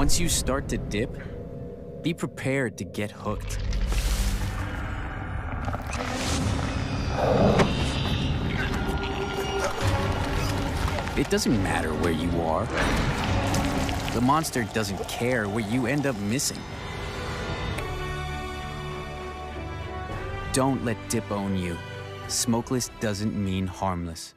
Once you start to dip, be prepared to get hooked. It doesn't matter where you are. The monster doesn't care what you end up missing. Don't let dip own you. Smokeless doesn't mean harmless.